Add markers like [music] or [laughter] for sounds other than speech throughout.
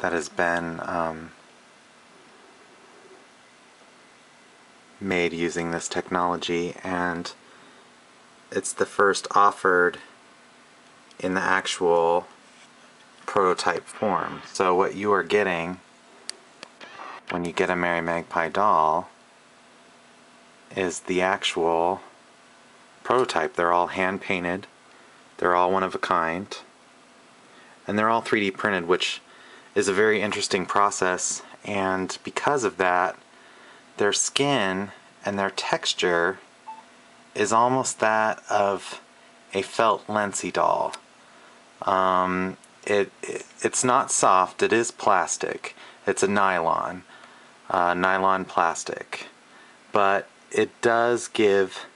that has been um, made using this technology and it's the first offered in the actual prototype form. So what you are getting when you get a Mary Magpie doll is the actual prototype. They're all hand painted, they're all one of a kind, and they're all 3D printed, which is a very interesting process. And because of that, their skin and their texture is almost that of a felt Lenci doll. Um, it, it, it's not soft. It is plastic. It's a nylon, uh, nylon plastic, but it does give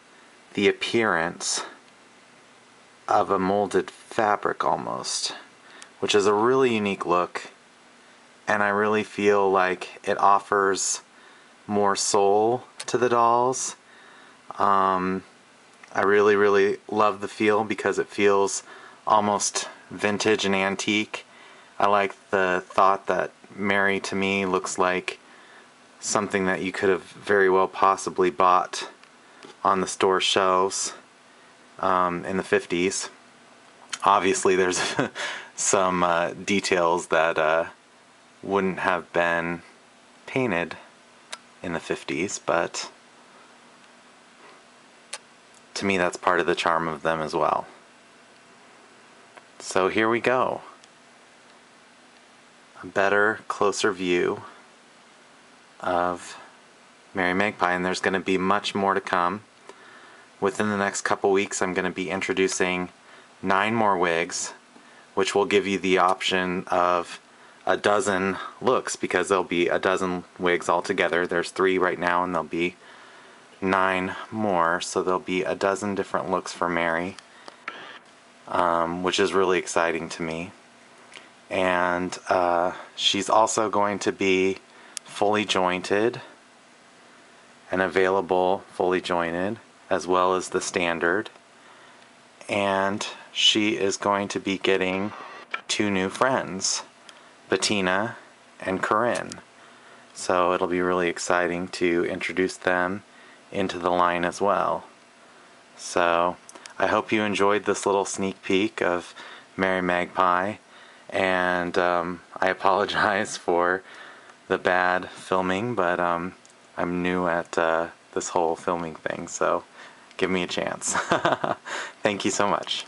the appearance of a molded fabric almost, which is a really unique look. And I really feel like it offers more soul to the dolls. Um, I really, really love the feel because it feels almost vintage and antique. I like the thought that Mary to me looks like something that you could have very well possibly bought on the store shelves um, in the 50s. Obviously, there's [laughs] some uh, details that uh, wouldn't have been painted in the 50s, but to me, that's part of the charm of them as well. So here we go. A better, closer view of Mary Magpie, and there's going to be much more to come. Within the next couple weeks, I'm going to be introducing nine more wigs, which will give you the option of a dozen looks because there'll be a dozen wigs altogether. There's three right now, and there'll be nine more, so there'll be a dozen different looks for Mary um, which is really exciting to me. And uh, she's also going to be fully jointed and available fully jointed as well as the standard. And she is going to be getting two new friends, Bettina and Corinne. So it'll be really exciting to introduce them into the line as well. So I hope you enjoyed this little sneak peek of Mary Magpie, and um, I [laughs] apologize for the bad filming, but um, I'm new at uh, this whole filming thing, so give me a chance. [laughs] Thank you so much.